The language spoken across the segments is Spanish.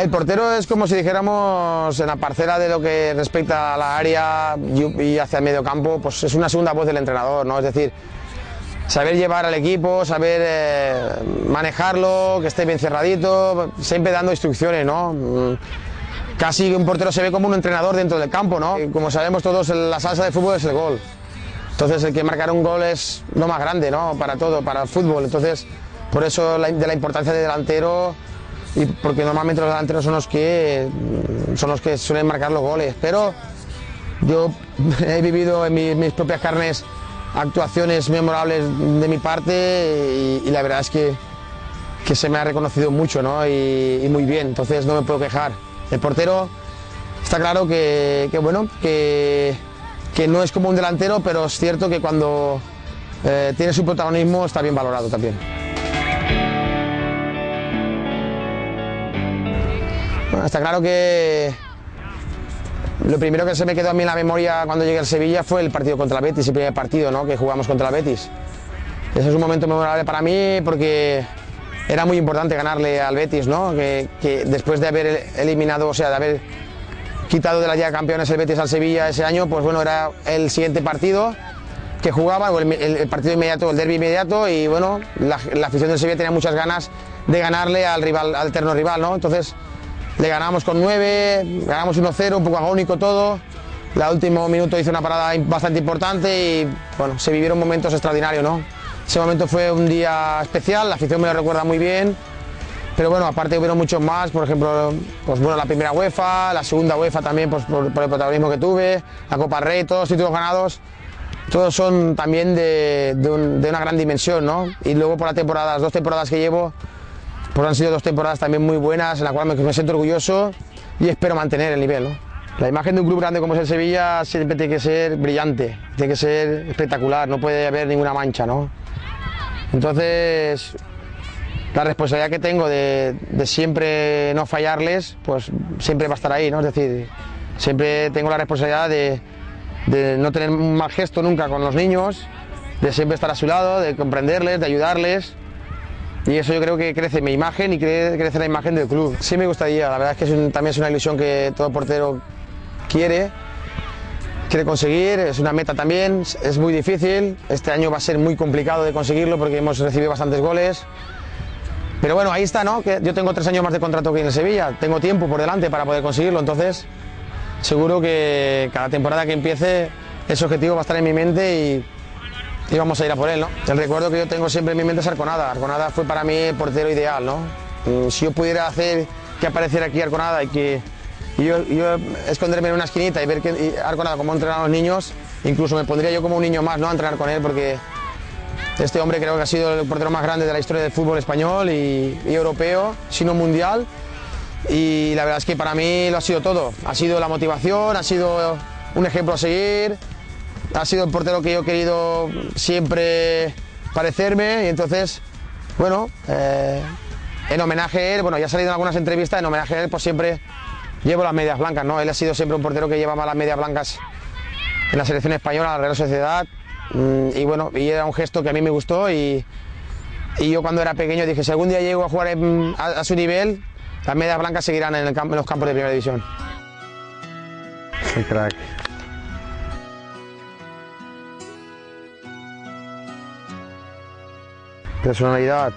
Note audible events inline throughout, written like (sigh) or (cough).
El portero es como si dijéramos en la parcela de lo que respecta a la área y hacia el medio campo, pues es una segunda voz del entrenador, ¿no? Es decir, saber llevar al equipo, saber eh, manejarlo, que esté bien cerradito, siempre dando instrucciones, ¿no? Mm, casi un portero se ve como un entrenador dentro del campo, ¿no? Como sabemos todos, la salsa de fútbol es el gol. Entonces el que marcar un gol es lo más grande, ¿no? Para todo, para el fútbol. Entonces, por eso de la importancia de delantero y porque normalmente los delanteros son los que son los que suelen marcar los goles. Pero yo (laughs) he vivido en mis propias carnes actuaciones memorables de mi parte y, la verdad es que, que, se me ha reconocido mucho ¿no? y, muy bien, entonces no me puedo quejar. El portero está claro que, bueno, que, que, no es como un delantero, pero es cierto que cuando eh, tiene su protagonismo está bien valorado también. Está claro que lo primero que se me quedó a mí en la memoria cuando llegué al Sevilla fue el partido contra el Betis, el primer partido ¿no? que jugamos contra el Betis. Ese es un momento memorable para mí porque era muy importante ganarle al Betis, ¿no? que, después de haber eliminado, o sea, de haber quitado de la Liga Campeones el Betis al Sevilla ese año, pues bueno, era el siguiente partido que jugaba, el, partido inmediato, el derby inmediato, y bueno, la, afición del Sevilla tenía muchas ganas de ganarle al rival, al eterno rival, ¿no? Entonces, le ganamos con 9, ganamos 1-0, un poco agónico todo. La último minuto hizo una parada bastante importante y bueno, se vivieron momentos extraordinarios, ¿no? Ese momento fue un día especial, la afición me lo recuerda muy bien. Pero bueno, aparte hubieron muchos más, por ejemplo, pues bueno, la primera UEFA, la segunda UEFA también pues, por, el protagonismo que tuve, la Copa Rey, todos los títulos ganados, todos son también de, de una gran dimensión, ¿no? Y luego por la temporada, las dos temporadas que llevo, pues han sido dos temporadas también muy buenas, en las cuales me, siento orgulloso y espero mantener el nivel. La imagen de un club grande como es el Sevilla siempre tiene que ser brillante, tiene que ser espectacular, no puede haber ninguna mancha. ¿no? Entonces, la responsabilidad que tengo de, siempre no fallarles, pues siempre va a estar ahí, ¿no? Es decir, siempre tengo la responsabilidad de, de no tener un mal gesto nunca con los niños, de siempre estar a su lado, de comprenderles, de ayudarles y eso yo creo que crece mi imagen y crece la imagen del club. Sí me gustaría, la verdad es que también es una ilusión que todo portero quiere, quiere conseguir, es una meta también, es muy difícil, este año va a ser muy complicado de conseguirlo porque hemos recibido bastantes goles. Pero bueno, ahí está, ¿no? Yo tengo tres años más de contrato que en Sevilla, tengo tiempo por delante para poder conseguirlo, entonces seguro que cada temporada que empiece ese objetivo va a estar en mi mente y y vamos a ir a por él, ¿no? El recuerdo que yo tengo siempre en mi mente es Arconada. Arconada fue para mí el portero ideal, ¿no? Mm, si yo pudiera hacer que apareciera aquí Arconada y que yo, esconderme en una esquinita y ver que Arconada entrenan a los niños, incluso me pondría yo como un niño más, ¿no? A entrenar con él porque este hombre creo que ha sido el portero más grande de la historia del fútbol español y, y europeo, sino mundial. Y la verdad es que para mí lo ha sido todo. Ha sido la motivación, ha sido un ejemplo a seguir ha sido el portero que yo he querido siempre parecerme y entonces, bueno, eh, en homenaje a él, bueno, ya ha salido en algunas entrevistas, en homenaje a él, pues siempre llevo las medias blancas, ¿no? Él ha sido siempre un portero que llevaba las medias blancas en la selección española, la Real Sociedad, mm, y bueno, y era un gesto que a mí me gustó y, yo cuando era pequeño dije, si algún día llego a jugar a, su nivel, las medias blancas seguirán en, el en los campos de primera división. crack. Personalidad.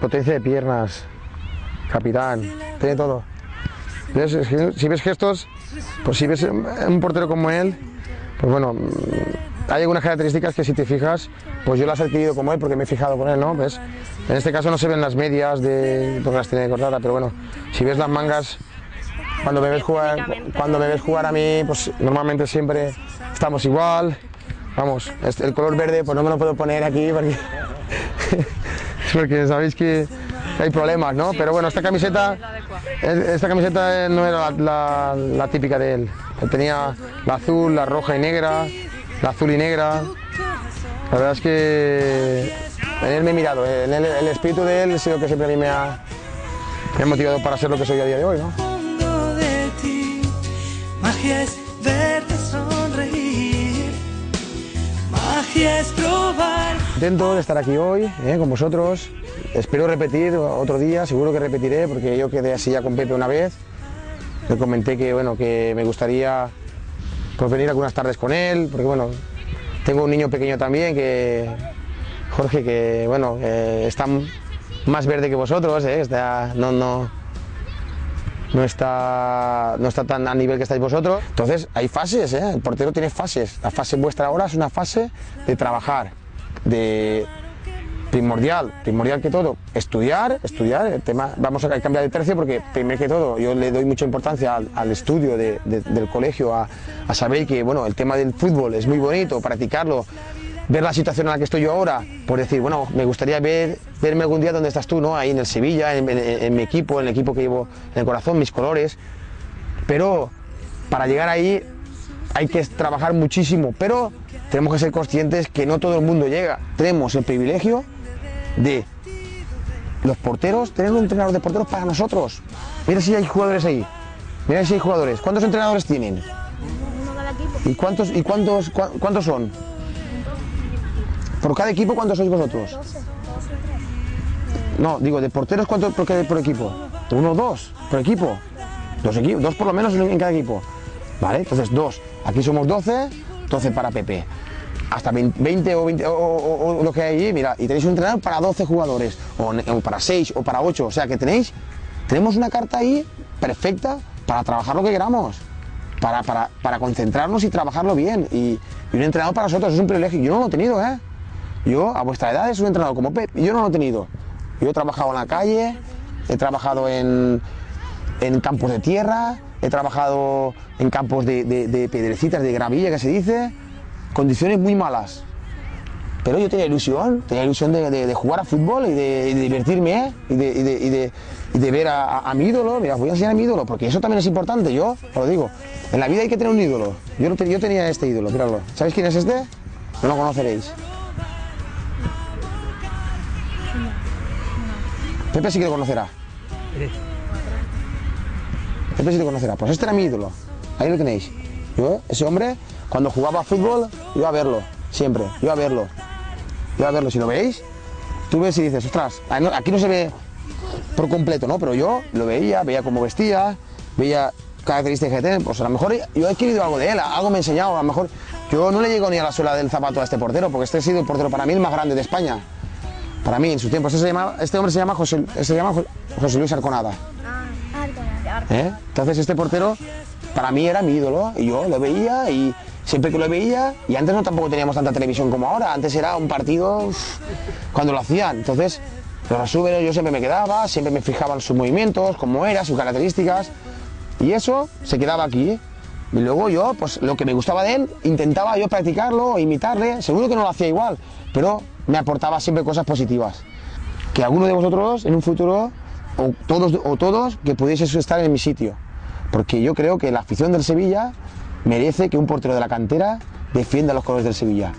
Potencia de piernas. Capitán. Tiene todo. Si ves gestos, pues si ves un portero como él, pues bueno, hay algunas características que si te fijas, pues yo las he adquirido como él porque me he fijado con él, ¿no? ¿Ves? En este caso no se ven las medias de porque las tiene cortadas, pero bueno, si ves las mangas, cuando me ves jugar, cuando me ves jugar a mí, pues normalmente siempre estamos igual. Vamos, el color verde pues no me lo puedo poner aquí porque, (laughs) porque sabéis que hay problemas, ¿no? Pero bueno, esta camiseta, esta camiseta no era la, típica de él. Tenía la azul, la roja y negra, la azul y negra. La verdad es que en él me he mirado, en el, espíritu de él ha sido que siempre a mí me ha, me ha motivado para ser lo que soy a día de hoy, ¿no? Intento de estar aquí hoy eh, con vosotros, espero repetir otro día, seguro que repetiré, porque yo quedé así ya con Pepe una vez. Le comenté que, bueno, que me gustaría pues, venir algunas tardes con él, porque bueno, tengo un niño pequeño también que, Jorge, que bueno, eh, está más verde que vosotros, eh, está, no, no, no está, no está tan a nivel que estáis vosotros. Entonces hay fases, ¿eh? el portero tiene fases. La fase vuestra ahora es una fase de trabajar, de primordial, primordial que todo, estudiar, estudiar, el tema, vamos a cambiar de tercio porque primero que todo yo le doy mucha importancia al, estudio del colegio, a, a saber que bueno, el tema del fútbol es muy bonito, practicarlo, ver la situación en la que estoy yo ahora, por decir, bueno, me gustaría ver, verme algún día donde estás tú, ¿no? Ahí en el Sevilla, en, mi equipo, en el equipo que llevo en el corazón, mis colores. Pero para llegar ahí hay que trabajar muchísimo, pero tenemos que ser conscientes que no todo el mundo llega. Tenemos el privilegio de los porteros, tener un entrenador de porteros para nosotros. Mira si hay jugadores ahí. Mira si hay jugadores. ¿Cuántos entrenadores tienen? ¿Y cuántos, y cuántos, cuántos son? ¿Por cada equipo cuántos sois vosotros? No, digo, de porteros cuántos por, por equipo? ¿Uno o dos por equipo? Dos, equipos, dos por lo menos en cada equipo. Vale, entonces dos. Aquí somos 12, 12 para Pepe. Hasta 20 o, 20 o, lo que hay ahí, mira, y tenéis un entrenador para 12 jugadores, o, para 6 o para 8. O sea que tenéis, tenemos una carta ahí perfecta para trabajar lo que queramos. Para, para, para concentrarnos y trabajarlo bien. Y, y un entrenador para nosotros es un privilegio. Yo no lo he tenido, ¿eh? Yo, a vuestra edad, he un entrenador como Pep y yo no lo he tenido. Yo he trabajado en la calle, he trabajado en, en campos de tierra, he trabajado en campos de, de, piedrecitas, de gravilla, que se dice, condiciones muy malas. Pero yo tenía ilusión, tenía ilusión de, jugar a fútbol y de, divertirme y, de, ver a, mi ídolo. Mira, voy a enseñar a mi ídolo, porque eso también es importante. Yo os lo digo, en la vida hay que tener un ídolo. Yo, yo tenía este ídolo, miradlo. ¿Sabéis quién es este? No lo conoceréis. Pepe sí que lo conocerá. Pepe sí lo conocerá. Pues este era mi ídolo. Ahí lo tenéis. Yo, ese hombre, cuando jugaba fútbol, iba a verlo. Siempre. Iba a verlo. Iba a verlo. Si lo veis, tú ves y dices, ostras, aquí no se ve por completo, ¿no? Pero yo lo veía, veía cómo vestía, veía características que tiene. Pues a lo mejor yo he adquirido algo de él, algo me ha enseñado. A lo mejor yo no le llego ni a la suela del zapato a este portero, porque este ha sido el portero para mí el más grande de España. Para mí, en su tiempo. Este, se llama, este hombre se llama, José, se llama José Luis Arconada. Ah, ¿Eh? Entonces este portero para mí era mi ídolo y yo lo veía y siempre que lo veía, y antes no tampoco teníamos tanta televisión como ahora, antes era un partido cuando lo hacían. Entonces, los resúmenes yo siempre me quedaba, siempre me fijaba en sus movimientos, cómo era, sus características, y eso se quedaba aquí. Y luego yo, pues lo que me gustaba de él, intentaba yo practicarlo, imitarle, seguro que no lo hacía igual, pero me aportaba siempre cosas positivas. Que alguno de vosotros en un futuro, o todos, o todos, que pudieseis estar en mi sitio. Porque yo creo que la afición del Sevilla merece que un portero de la cantera defienda los colores del Sevilla.